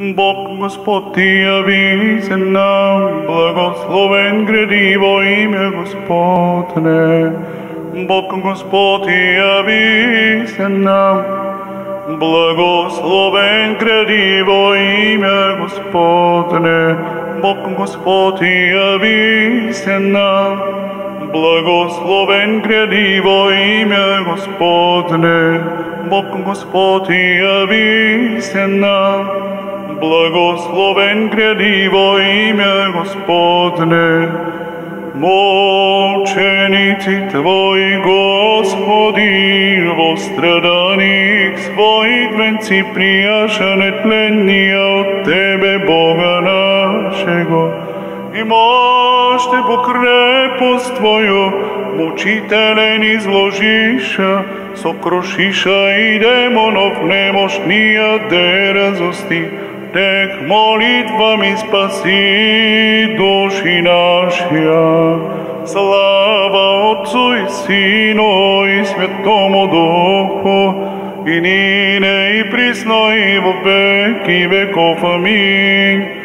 Бог Господь явися нам, благословен гради во имя Господне. Бог Господь явися нам, благословен гради во имя Господне. Бог Господь явися нам, благословен гради во имя Господне. Бог Господь явися нам, blagosloven gradivo ime Gospodne, mučenici Tvoji, Gospodi, vo stradanih svojih venci prijašane tlenija od Tebe, Boga našega, i mošte po krepost Tvoju, mučitele nizložiša, sokrošiša i demonov nemošnija derezosti, te k molitvami spasi duši našja. Slava Otcu i Sinu i Svetomu Duhu, i nine i prisno i v veki vekov amin.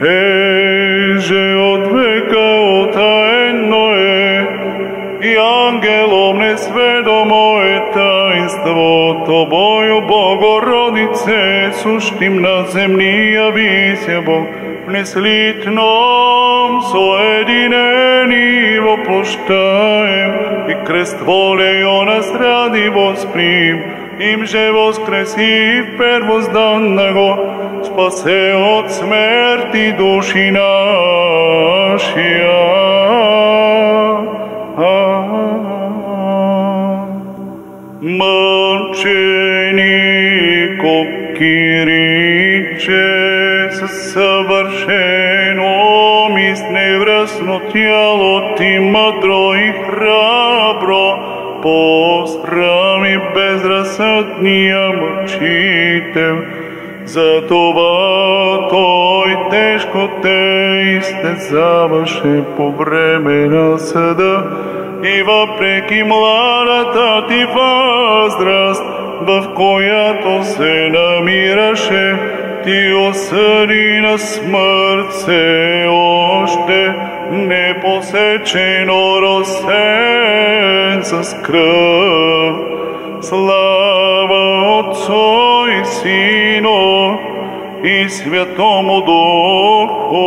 Eže od veka otajno je, и ангелом несведомо е таинство Тобою, Богородице, суштим на земни явися Бог, в неслитном соединени воплощаем, и крест волею нас ради восприм, им же воскреси в первозданного, спасе от смерти души нашия. Мъченико Кириче, съвършено ми с невръсно тяло ти мъдро и храбро, посрами безразсъдния мъчител, затова той тежко те изтезаваше по време на съда и въпреки младата ти възраст, в която се намираше, ти осъди на смърт се още непосечено росен с кръв. Слава Отцу и Сину и Святому Духу,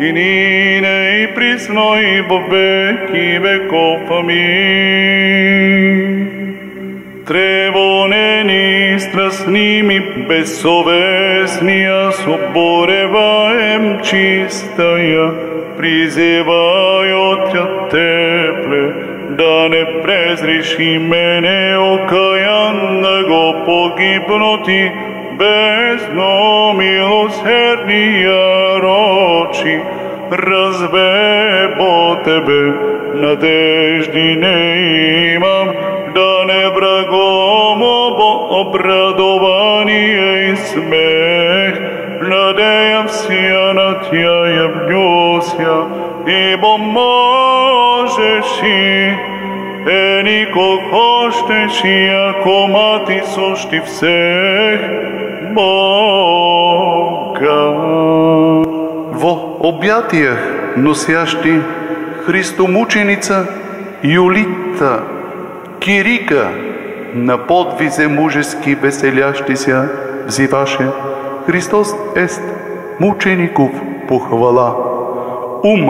и нине и присно и во веки веков. Аминь. Тревонени, страстними, безсовестни, аз обореваем чистая, призываю тя тепле, да не презриши мене окаянного погибнути, bezno milosernija roči, razbebo tebe, nadeždi ne imam, da ne bragom obo i smeh, nadejam sja na tjajem njosia, i bo možeš i хочеш и ако мати сущи всех. Во обятиях носящи Христомученица Юлита, Кирика, на подвизе мужески веселящи ся, взиваше Христос ест мучеников похвала. Ум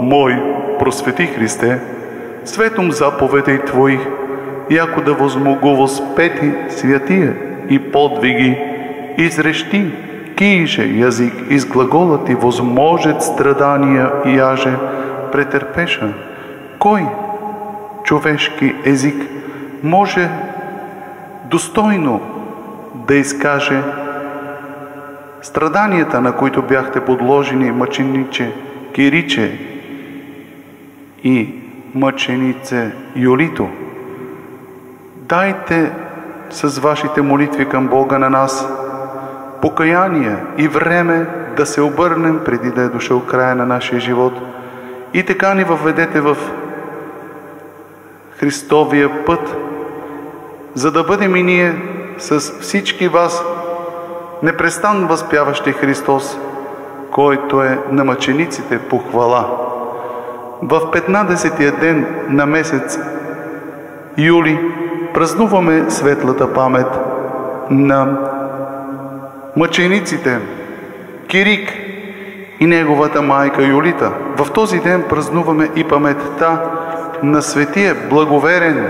мой, просвети Христе, светом заповедей Твоих, яко да возмогу възпети святия и подвиги, изрещи, киже язик из глагола Ти возможет страдания и аже претерпеша. Кой човешки език може достойно да изкаже страданията, на които бяхте подложени мъчениче Кириче и мъченице Юлито. Дайте с вашите молитви към Бога на нас покаяние и време да се обърнем преди да е дошъл края на нашия живот и така ни въведете в Христовия път, за да бъдем и ние с всички вас непрестанно възпяващи Христос, който е на мъчениците похвала. В 15-тия ден на месец юли празнуваме светлата памет на мъчениците Кирик и неговата майка Юлита. В този ден празнуваме и паметта на светия благоверен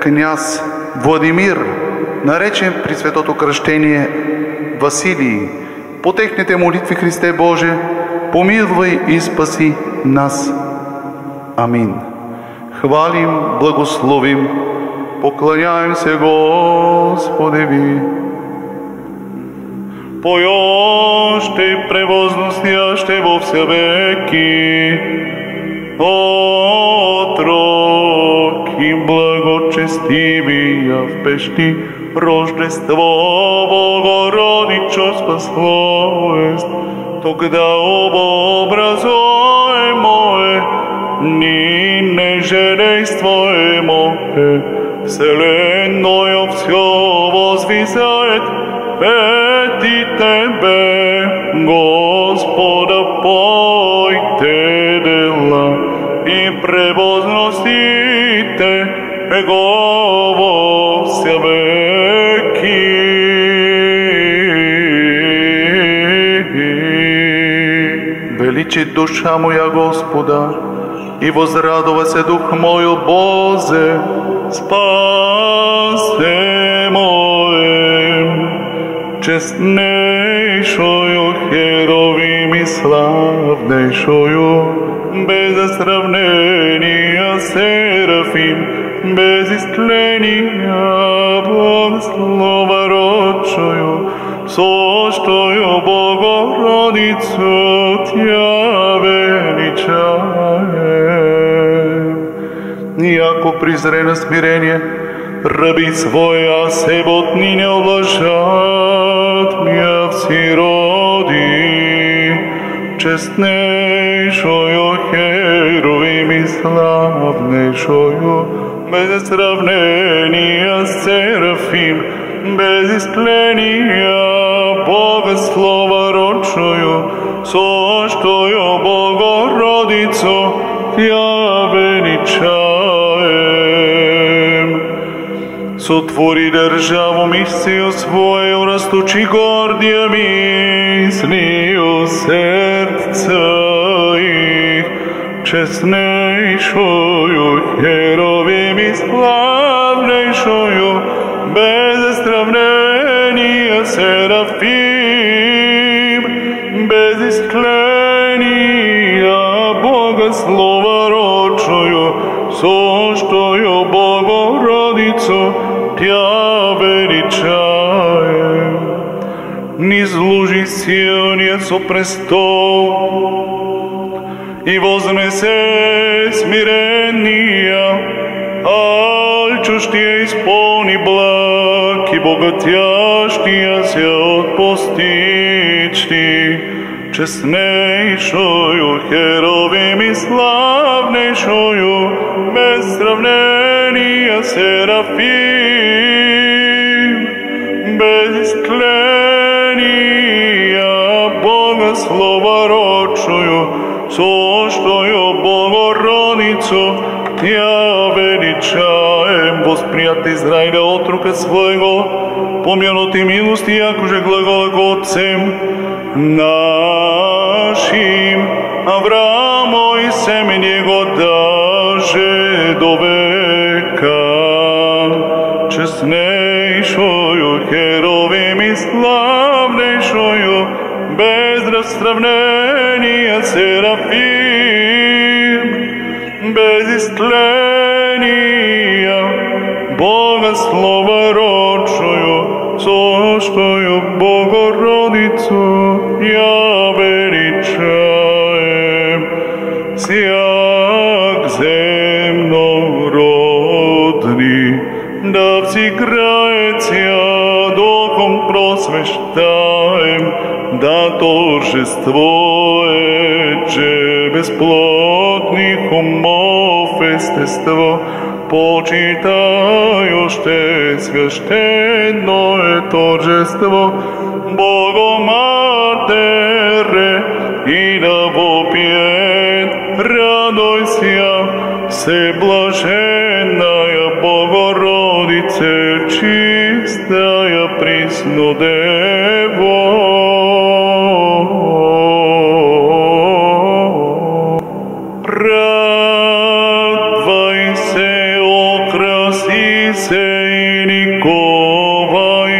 княз Владимир, наречен при светото кръщение Василий. По техните молитви, Христе Боже, помилвай и спаси нас. Амин. Хвалим, благословим, поклоняем се Господи ви. Поющий превозносящий во все веки, отрок и благочестивия в пещи, Рождество Богородичо спасло есть, тогда образуемо е, ни не желействуемо е, вселенную все возвисает, пети Тебе, Господа, пойте дела и превозносите Его во все. Величи душа моя Господа, и возрадува се дух мой, Бозе, Спасе моем, честнейшую херовим и славнейшую, без сравнения Серафим, без истления Богослова родшую, сощую на смирение, Раби своя себотни не облажат мя всі роди, честнейшою херовим и славнейшою, без сравнения Серафим, без истления Бога слова родшую, соштою Богородицу, я величаем. Сотвори державу мисию свою, растучи гордия мислию сердца их, честнейшую, херовим и славнейшую, без сравнения Серафим, без истления Бога слова родшую, соштою Богородицу, Тя величаем. Низложи силния со престол и вознесе смирения, алчущия исполни благ и богатящия се отпустичти, честнейшую, Česnejšoju, herovim i slavnejšoju, bezravnenija serafim, bez tlenija Boga slova ročuju, soštoju Bogorodicu, ja veličam. Восприят Израиля от рука своего, помянут и милости, якоже глагола к Отцем нашим, Аврааму и семен его даже до века, честнейшую, херовим и славнейшую, без сравнения Серафим, соштою Богородицу я величаем, всяк земнородный, да взыграет Тя духом просвещаем, да торжествует, безплотних умов естество, Počitajušte svješteno je torđestvo Bogomatere i da vopijen radoj sja se blažena je Bogorodice čista je prisnude. И ликовай,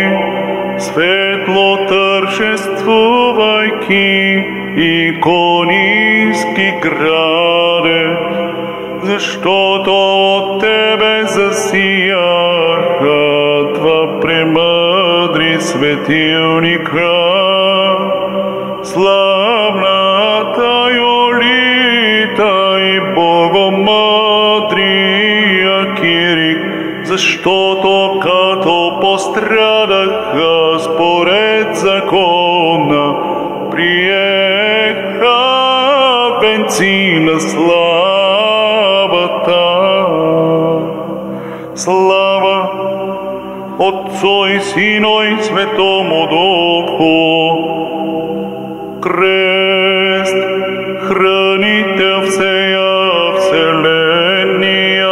светло торжествувайки, иконийски граде, защото от Тебе засияха два премъдри светилника. Слава Отцу и Сину и Светому Духу, крест, хранител всея вселения,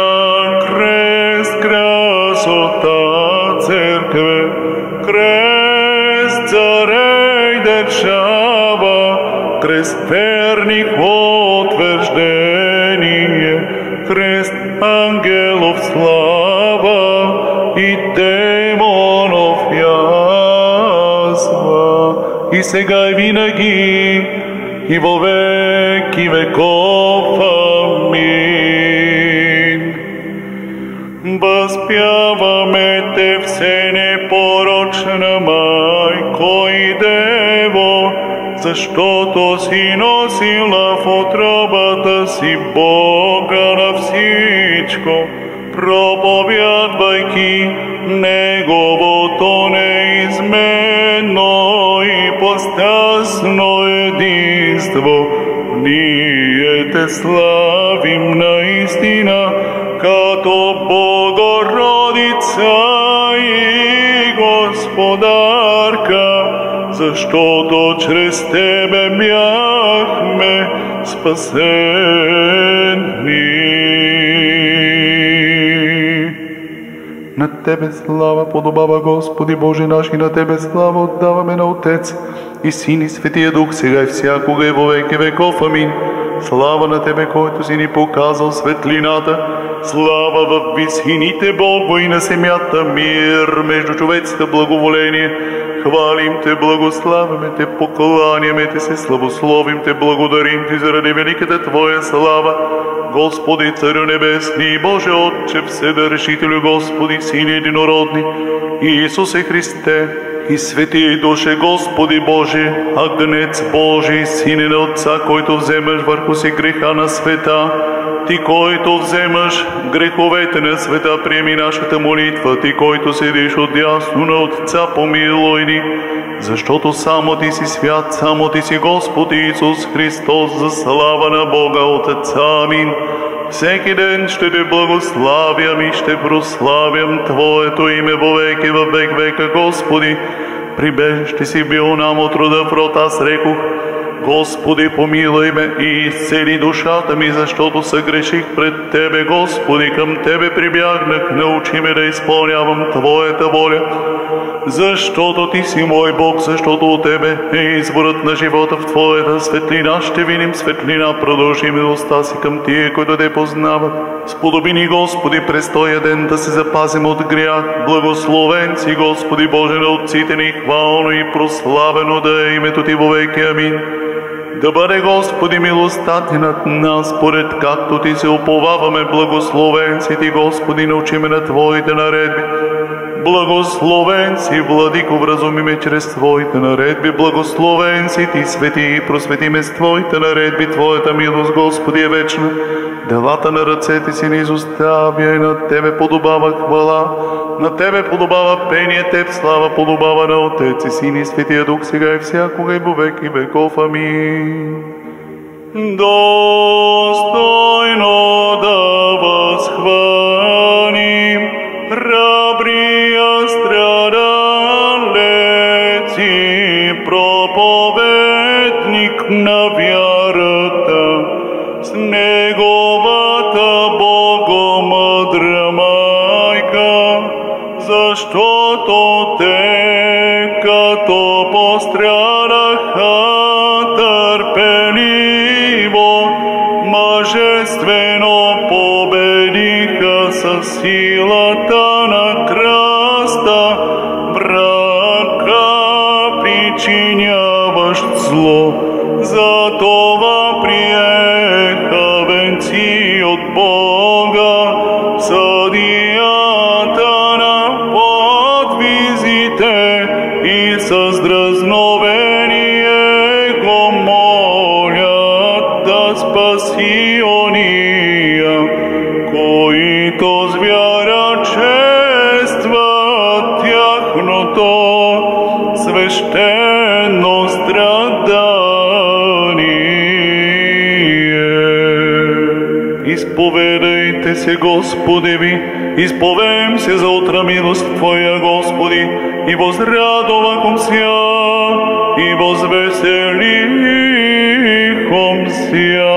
крест, красота церкве, крест, царей держава, крест верних и сега и винаги, и во веки веков. Амин. Възпяваме Те все непорочна Майко и Дево, защото си носила в отробата си Бога на всичко, проповядвайки Неговото Славим наистина, като Богородица и Господарка, защото чрез Тебе бяхме спасени. На Тебе слава подобава, Господи Боже наш, и на Тебе слава отдаваме на Отец и Син и Светия Дух, сега и всякога и во веки веков. Амин. Слава на Тебе, който си ни показал светлината, слава в висините Богу и на семята мир между човеците благоволение. Хвалим Те, благославяме Те, покланяме Те се, славословим Те, благодарим Ти заради великата Твоя слава. Господи, Царю Небесни, Боже Отче, Вседържителю, Господи, Син Единородни, Исусе Христе, и свети душе Господи Боже, Агнец Божий, Сине на Отца, който вземаш върху си греха на света, Ти, който вземаш греховете на света, приеми нашата молитва, Ти, който седиш от дясно на Отца, помилуй ни, защото само Ти си свят, само Ти си Господ Исус Христос, за слава на Бога Отца. Амин. Всеки ден ще те благославям и ще прославям Твоето име во веки във век века, Господи. Прибежище си бил нам от рода в рот, аз рекох, Господи, помилуй ме и изцели душата ми, защото съгреших пред Тебе, Господи, към Тебе прибягнах, научи ме да изпълнявам Твоята воля, защото Ти си мой Бог, защото от Тебе е изворът на живота в Твоята светлина. Ще видим светлина, продължи милостта си към Тие, които Те познават. Сподоби ни, Господи, през този ден да се запазим от грях. Благословен си, Господи Боже, на отците ни, хвално и прославено да е името Ти вовеки. Амин. Да бъде, Господи, милостта Ти над нас, според както Ти се уповаваме, благословен си Ти, Господи, научи ме на Твоите наредби. Благословен си, Владико, вразуми ме чрез Твоите наредби. Благословен си Ти, свети, и просвети ме с Твоите наредби. Твоята милост, Господи, е вечна. Делата на ръцете си не изоставя и на Тебе подобава хвала. На Тебе подобава пение, Теб слава подобава на Отец и Син и Светия Дух, сега и всякога и вовек и веков. Амин. Досто boy. се, Господи ми, изповем се за отрамилост Твоя, Господи, и возрядоваком ся, и возвеселихом ся.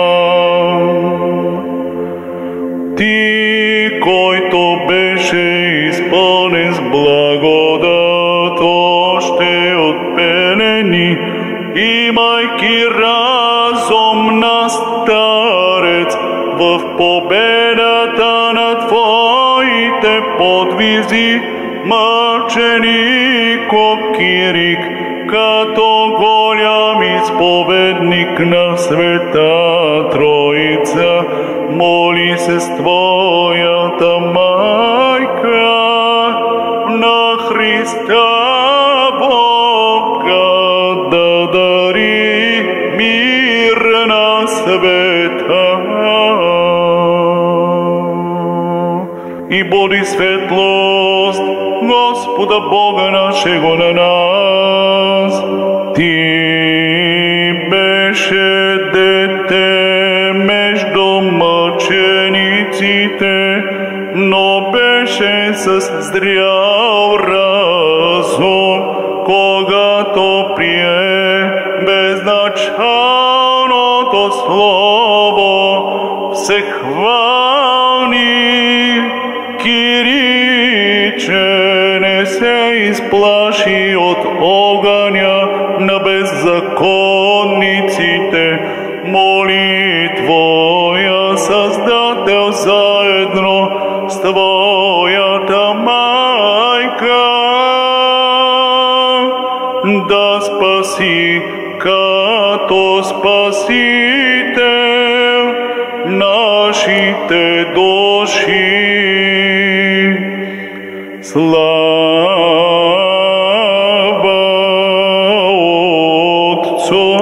този мъчеников Кирик, като голям изповедник на света Троица, моли се с Твоята майка на Христа. Бога да дари мир на света. И боди светло Господа Бога нашего на нас. Ти беше дете между мъчениците, но беше с зрял разум, кога Спаситель нашите души. Слава Отцу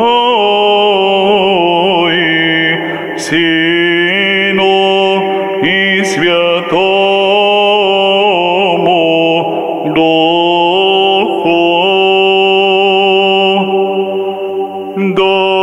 и Сыну и Святому Духу. Духу.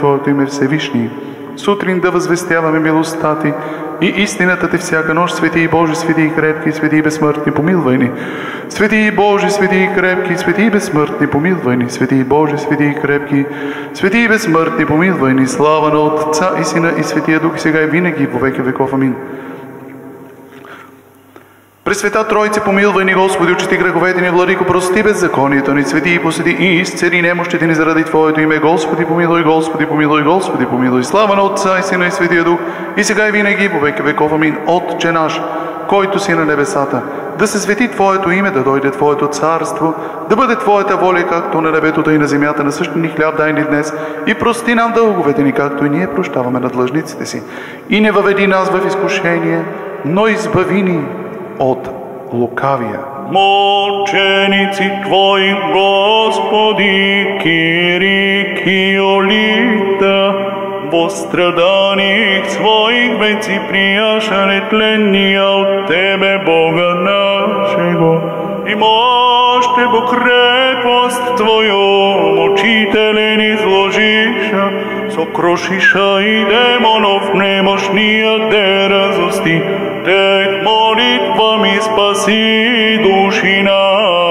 Твоето име Всевишни. Сутрин да възвестяваме милостта Ти и истината Ти всяка нощ, свети и Божи, свети и крепки, свети и безсмъртни, помилвай ни. Свети и Божи, свети и крепки, свети и безсмъртни, помилвай ни. Свети и Божи, свети и крепки, свети и безсмъртни, помилвай ни. Слава на Отца и Сина и Светия Дух, сега и винаги, по веки веков. Амин. Пресвета Тройце, помилвай ни, Господи, очисти греховете ни, Владико, прости беззаконието ни, свети и посети и изцели немощите ни заради Твоето име. Господи, помилуй, Господи, помилуй, Господи, помилуй. Слава на Отца и Сина и Светия Дух, и сега и винаги, по веки веков. Амин. Отче наш, който си на небесата, да се свети Твоето име, да дойде Твоето царство, да бъде Твоята воля, както на небето, и на земята, на същия ни хляб дай ни днес, и прости нам дълговете ни, както и ние прощаваме на длъжниците си. И не въведи нас в изкушение, но избави ни от лукавия. Мученици Твои, Господи, Кирикиолита, во страданиях своих веци прияша нетленния от Тебе, Бога нашего. И мощте го крепост Твою, мучителен изложиша, сокрушиша и демонов немощния cântec morit va mi spasiduși n-am.